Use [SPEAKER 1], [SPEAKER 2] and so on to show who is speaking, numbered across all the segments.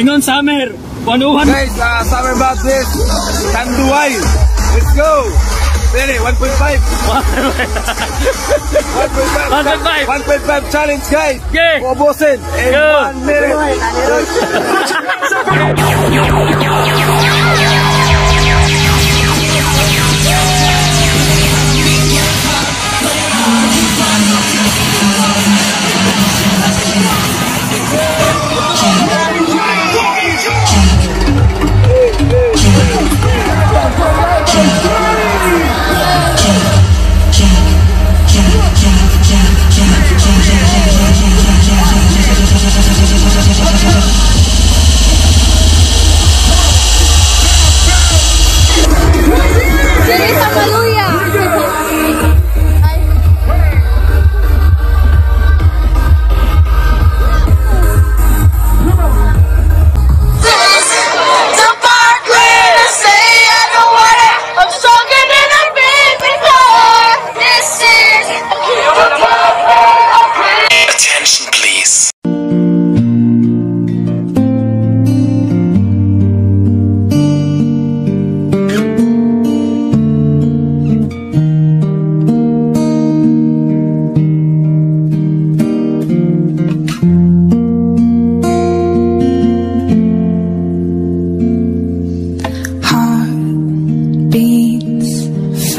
[SPEAKER 1] Ingon Summer. Panuhan.
[SPEAKER 2] Guys, uh, Summer Madness, Tanduay. Let's go. Ready, 1.5. 1.5.
[SPEAKER 1] 1.5.
[SPEAKER 2] 1.5 challenge, guys.
[SPEAKER 1] Okay.
[SPEAKER 2] Ubusin in
[SPEAKER 1] Go.
[SPEAKER 2] 1 minute.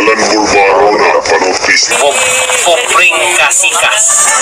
[SPEAKER 3] Alan Burbaro na panopis.
[SPEAKER 4] Pop, popring kasikas.